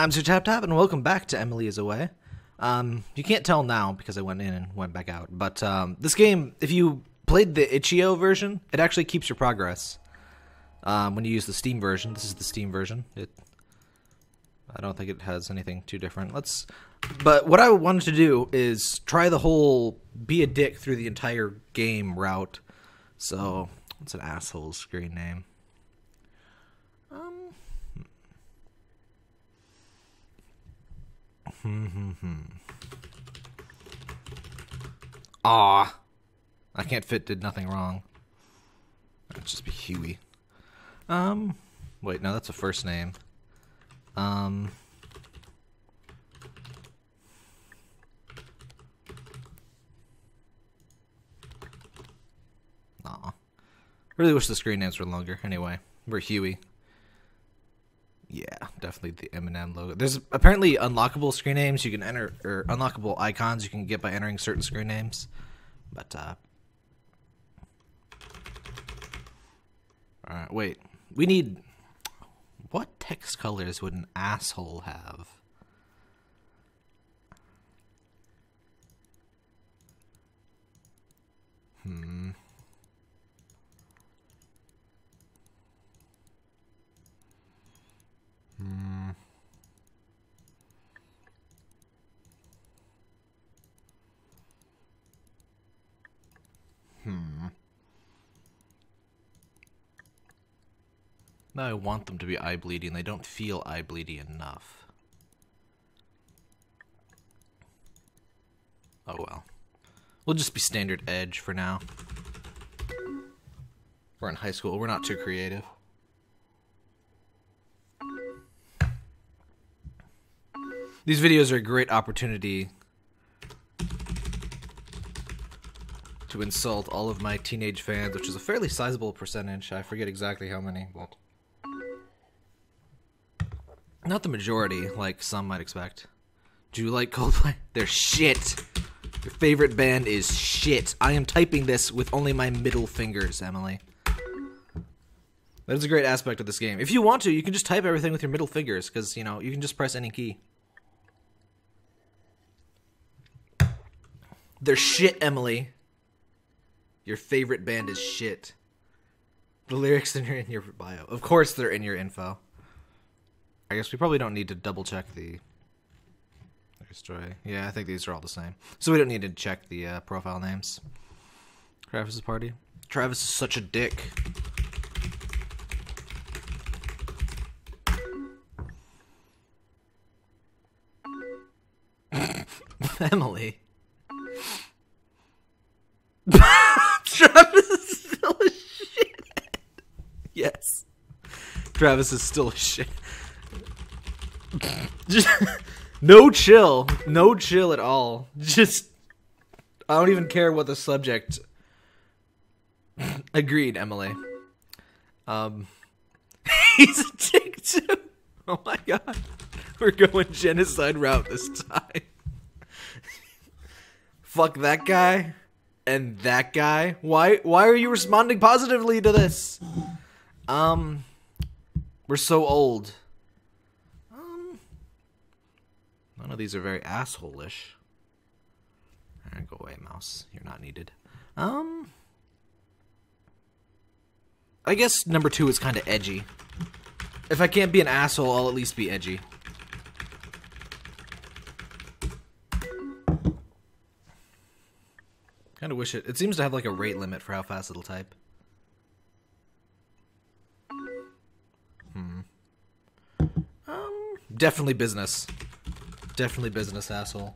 I'm Sir Tap Tap, and welcome back to Emily is Away. Um, you can't tell now because I went in and went back out, but um, this game, if you played the itch.io version, it actually keeps your progress. Um, when you use the Steam version, this is the Steam version. It, I don't think it has anything too different. Let's, but what I wanted to do is try the whole be a dick through the entire game route. So, what's an asshole screen name? Ah, I can't fit. Did nothing wrong. That'd just be Huey. Um, wait, no, that's a first name. Um. Aw. Really wish the screen names were longer. Anyway, we're Huey. Yeah, definitely the Eminem logo. There's apparently unlockable screen names you can enter, or unlockable icons you can get by entering certain screen names. But, uh. Alright, wait. We need. What text colors would an asshole have? Hmm. Hmm. I want them to be eye bleeding. They don't feel eye bleeding enough. Oh well. We'll just be standard edge for now. We're in high school. We're not too creative. These videos are a great opportunity to insult all of my teenage fans, which is a fairly sizable percentage. I forget exactly how many, but not the majority, like some might expect. Do you like Coldplay? They're shit. Your favorite band is shit. I am typing this with only my middle fingers, Emily. That is a great aspect of this game. If you want to, you can just type everything with your middle fingers, because, you know, you can just press any key. They're shit, Emily. Your favorite band is shit. The lyrics are in your bio. Of course, they're in your info. I guess we probably don't need to double check the story. Yeah, I think these are all the same. So we don't need to check the uh, profile names. Travis's party. Travis is such a dick. Emily. Travis is still a shit. Yes. Travis is still a shit. No chill. No chill at all. Just I don't even care what the subject. Agreed, Emily. Um He's a dick too. Oh my god. We're going genocide route this time. Fuck that guy and that guy. Why why are you responding positively to this? Um we're so old. Um None of these are very asshole-ish. Alright, go away, mouse. You're not needed. Um I guess number two is kind of edgy. If I can't be an asshole, I'll at least be edgy. Kind of wish it. It seems to have like a rate limit for how fast it'll type. Hmm. Um. Definitely business. Definitely business, asshole.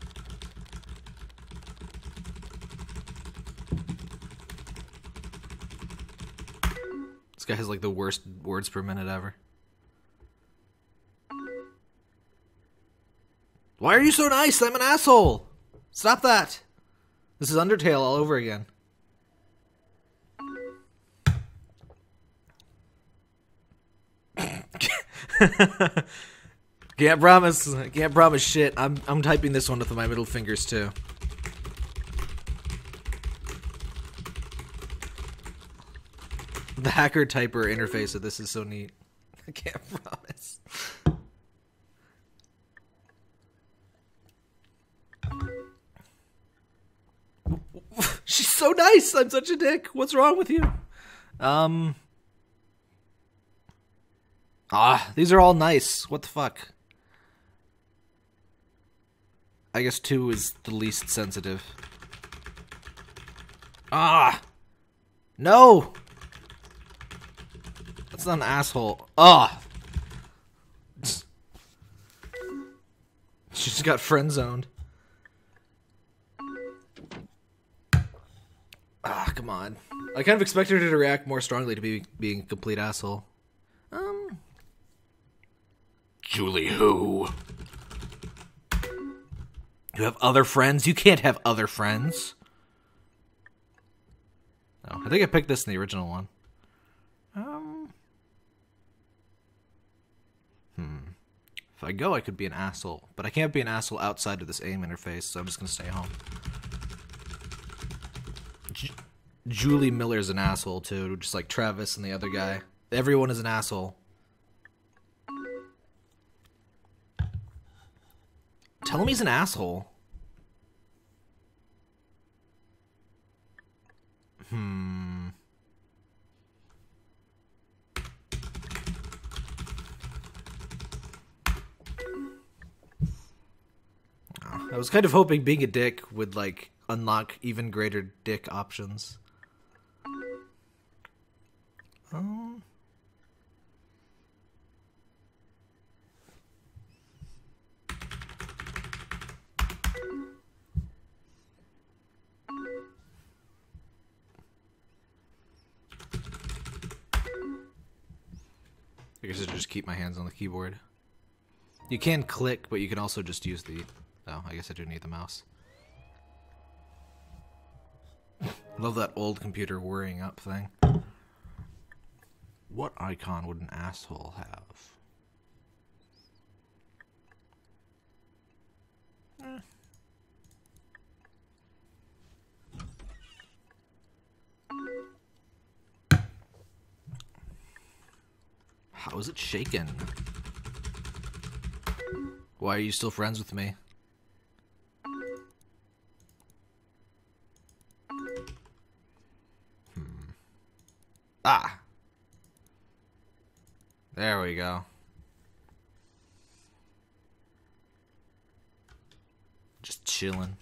This guy has like the worst words per minute ever. Why are you so nice? I'm an asshole. Stop that. This is Undertale all over again. Can't promise. Can't promise shit. I'm I'm typing this one with my middle fingers too. The hacker typer interface of this is so neat. I can't promise. She's so nice. I'm such a dick. What's wrong with you? Um. Ah, these are all nice. What the fuck? I guess two is the least sensitive. Ah! No! That's not an asshole. Ah! She just got friend zoned. Ah, come on. I kind of expected her to react more strongly to be being a complete asshole. Um. Julie who? You have other friends? You can't have other friends. Oh, I think I picked this in the original one. Um. Hmm. If I go, I could be an asshole. But I can't be an asshole outside of this aim interface, so I'm just gonna stay home. J Julie Miller's an asshole, too. Just like Travis and the other guy. Everyone is an asshole. Tell him he's an asshole. Hmm. I was kind of hoping being a dick would like unlock even greater dick options. Um. I guess I just keep my hands on the keyboard. You can click, but you can also just use the... Oh, I guess I do need the mouse. Love that old computer worrying up thing. What icon would an asshole have? How is it shaken? Why are you still friends with me? Hmm. Ah! There we go. Just chilling.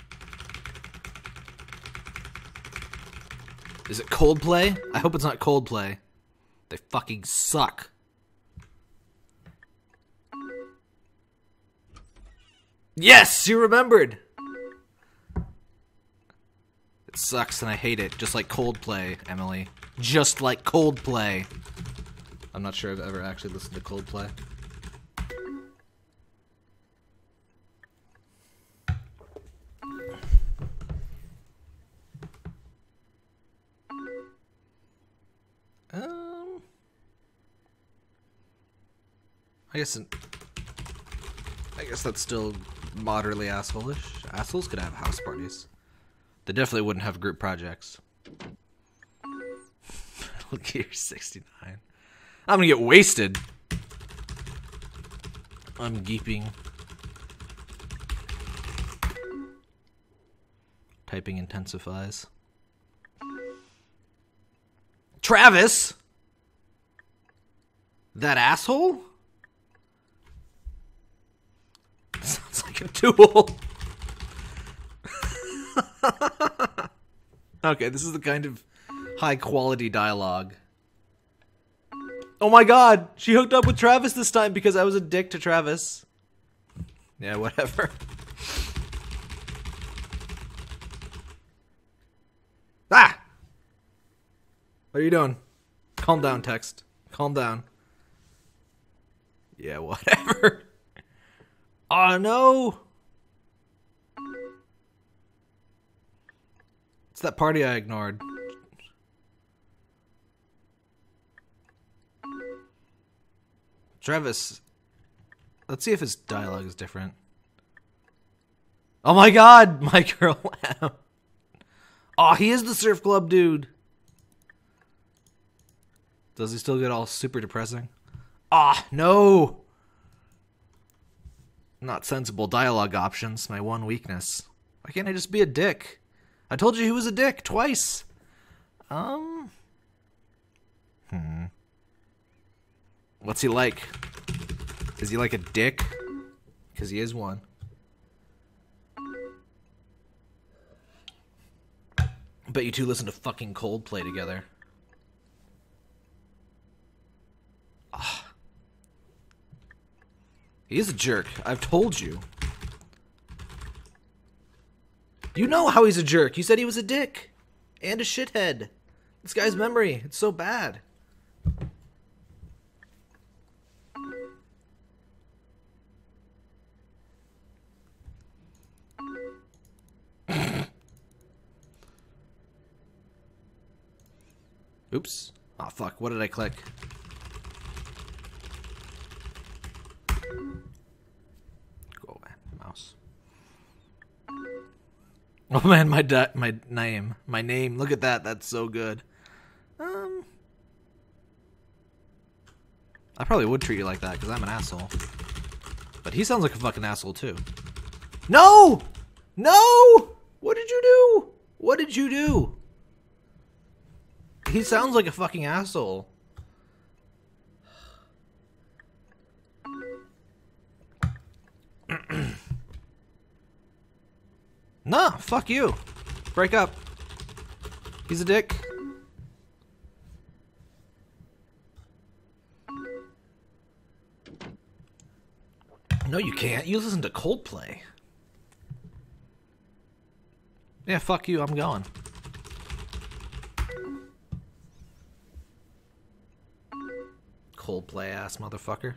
Is it Coldplay? I hope it's not Coldplay. They fucking suck. Yes, you remembered. It sucks and I hate it, just like Coldplay, Emily. Just like Coldplay. I'm not sure I've ever actually listened to Coldplay. Um, I guess. I guess that's still moderately assholish. Assholes could have house parties. They definitely wouldn't have group projects. Look here, 69. I'm gonna get wasted. I'm geeping. Typing intensifies. Travis! That asshole? Sounds like a tool. okay, this is the kind of high quality dialogue. Oh my god, she hooked up with Travis this time because I was a dick to Travis. Yeah, whatever. ah! What are you doing? Calm down, text. Calm down. Yeah, whatever. Oh no! It's that party I ignored. Travis. Let's see if his dialogue is different. Oh my god, my girl. oh, he is the surf club dude. Does he still get all super depressing? Ah, oh, no. Not sensible dialogue options, my one weakness. Why can't I just be a dick? I told you he was a dick twice. Um. Hmm. What's he like? Is he like a dick? Because he is one. Bet you two listen to fucking Coldplay together. Ah. He is a jerk. I've told you. You know how he's a jerk. You said he was a dick. And a shithead. This guy's memory. It's so bad. Oops. Oh fuck, what did I click? Oh man, my my name, my name. Look at that. That's so good. Um, I probably would treat you like that because I'm an asshole. But he sounds like a fucking asshole too. No, no. What did you do? What did you do? He sounds like a fucking asshole. Nah, fuck you. Break up. He's a dick. No, you can't. You listen to Coldplay. Yeah, fuck you. I'm going. Coldplay ass motherfucker.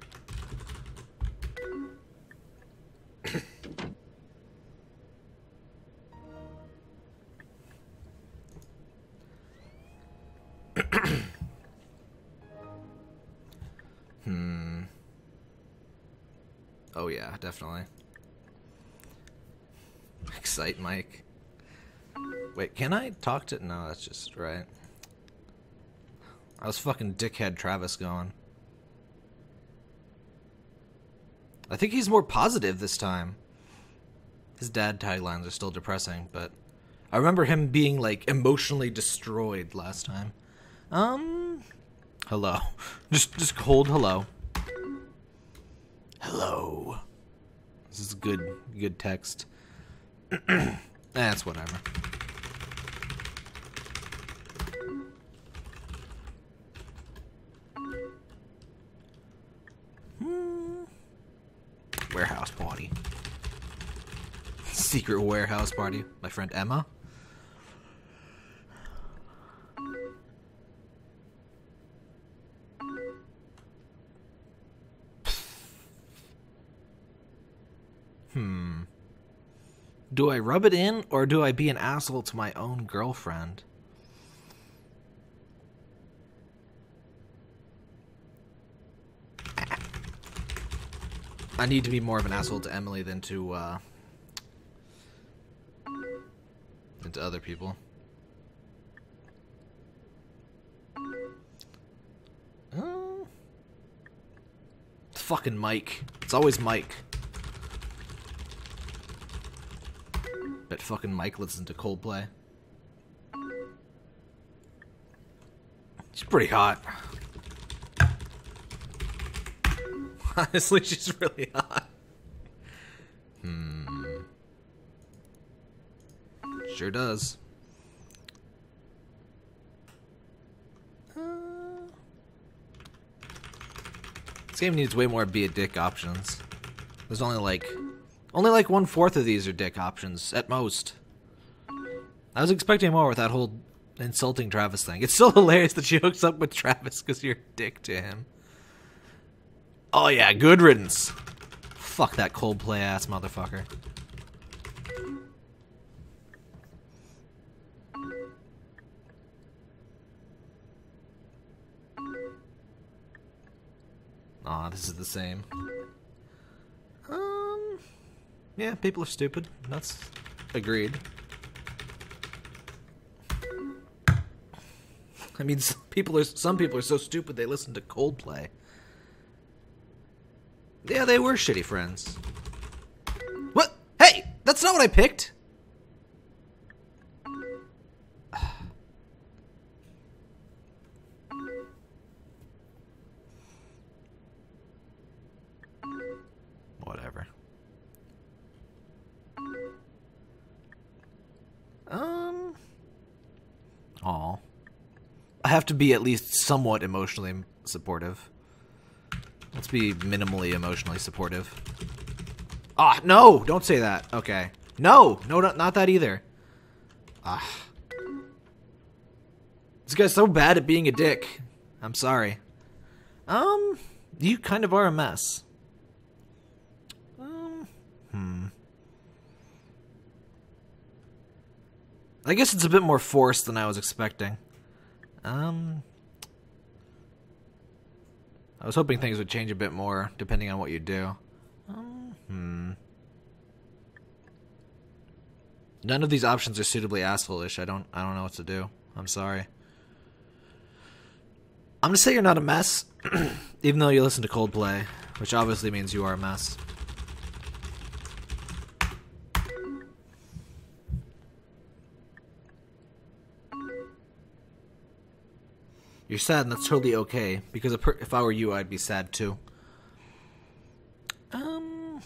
Oh yeah, definitely. Excite Mike. Wait, can I talk to? No, that's just right. I was fucking dickhead Travis going. I think he's more positive this time. His dad taglines are still depressing, but I remember him being like emotionally destroyed last time. Um, hello, just just cold hello. Hello. This is good good text. That's whatever. Hmm. warehouse party. Secret warehouse party. My friend Emma. Do I rub it in or do I be an asshole to my own girlfriend? I need to be more of an asshole to Emily than to, uh... than to other people. Uh, fucking Mike. It's always Mike. Bet fucking Mike listens to Coldplay. She's pretty hot. Honestly, she's really hot. Hmm. Sure does. Uh, this game needs way more be a dick options. There's only like only like one fourth of these are dick options at most. I was expecting more with that whole insulting Travis thing. It's still hilarious that she hooks up with Travis because you're a dick to him. Oh yeah, good riddance. Fuck that Coldplay ass motherfucker. Aw, oh, this is the same. Yeah, people are stupid. That's agreed. I mean, people are some people are so stupid they listen to Coldplay. Yeah, they were shitty friends. What? Hey! That's not what I picked! Have to be at least somewhat emotionally supportive. Let's be minimally emotionally supportive. Ah, no! Don't say that. Okay. No! No, not, not that either. Ah. This guy's so bad at being a dick. I'm sorry. Um, you kind of are a mess. Um, hmm. I guess it's a bit more forced than I was expecting. Um, I was hoping things would change a bit more depending on what you do. Um, hmm. None of these options are suitably asshole-ish. I don't I don't know what to do. I'm sorry. I'm gonna say you're not a mess, even though you listen to Coldplay, which obviously means you are a mess. You're sad, and that's totally okay. Because if I were you, I'd be sad too. Um,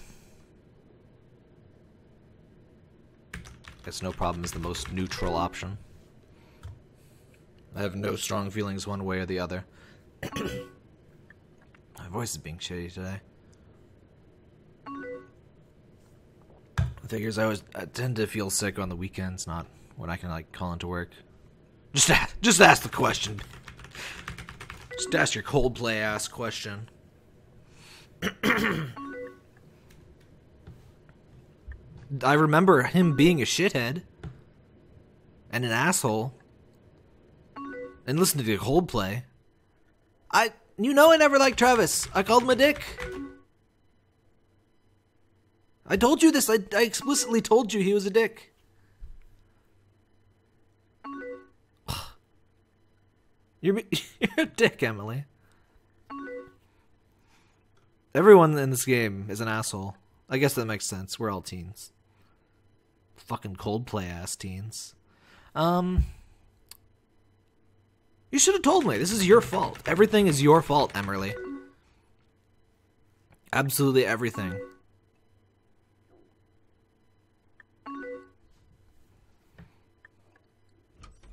guess no problem is the most neutral option. I have no strong feelings one way or the other. My voice is being shitty today. Figures I always I tend to feel sick on the weekends, not when I can like call into work. Just ask, just ask the question. Just ask your Coldplay ass question. I remember him being a shithead and an asshole and listening to Coldplay. I, you know, I never liked Travis. I called him a dick. I told you this. I, I explicitly told you he was a dick. You're, you're a dick, Emily. Everyone in this game is an asshole. I guess that makes sense. We're all teens. Fucking Coldplay ass teens. Um. You should have told me. This is your fault. Everything is your fault, Emily. Absolutely everything.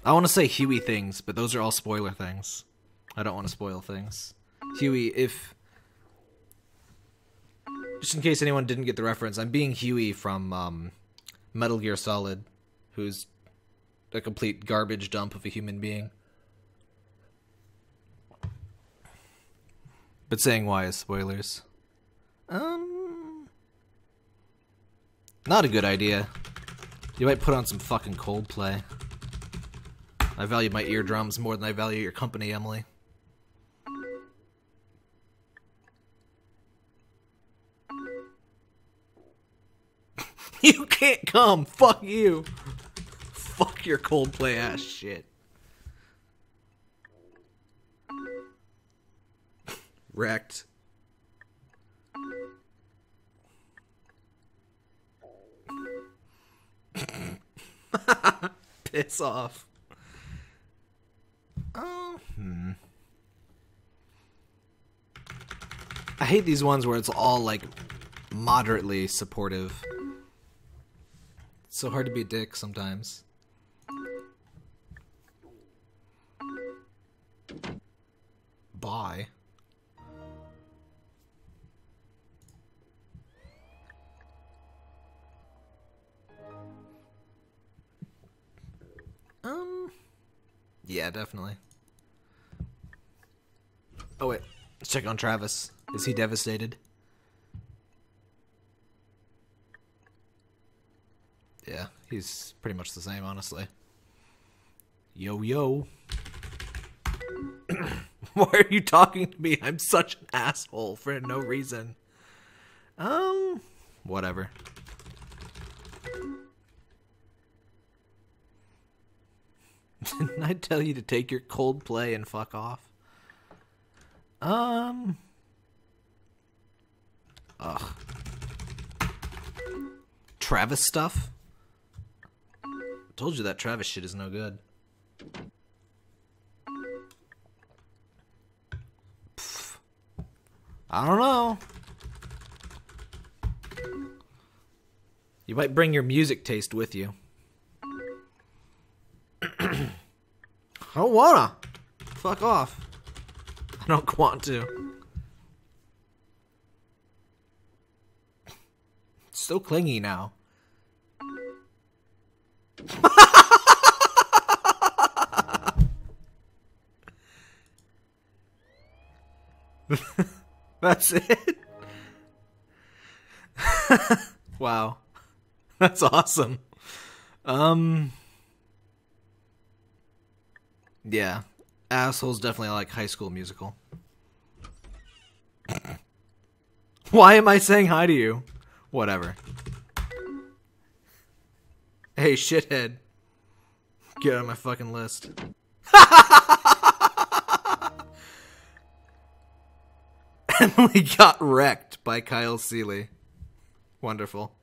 I want to say Huey things, but those are all spoiler things. I don't want to spoil things. Huey, if... Just in case anyone didn't get the reference, I'm being Huey from um, Metal Gear Solid, who's a complete garbage dump of a human being. But saying why is spoilers. Um... Not a good idea. You might put on some fucking Coldplay. I value my eardrums more than I value your company, Emily. you can't come! Fuck you! Fuck your Coldplay ass shit. Wrecked. Piss off. Oh, hmm. I hate these ones where it's all like moderately supportive. It's so hard to be a dick sometimes. Bye. Um, yeah, definitely. Oh wait, let's check on Travis. Is he devastated? Yeah, he's pretty much the same, honestly. Yo, yo. Why are you talking to me? I'm such an asshole for no reason. Um, whatever. Didn't I tell you to take your Coldplay and fuck off? Um. Ugh. Travis stuff? I told you that Travis shit is no good. I don't know. You might bring your music taste with you. I don't wanna. Fuck off. I don't want to. So clingy now. That's it. wow. That's awesome. Um Yeah. Assholes definitely like high school musical. Why am I saying hi to you? Whatever. Hey, shithead. Get on my fucking list. Emily got wrecked by Kyle Seeley. Wonderful.